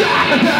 Satellite,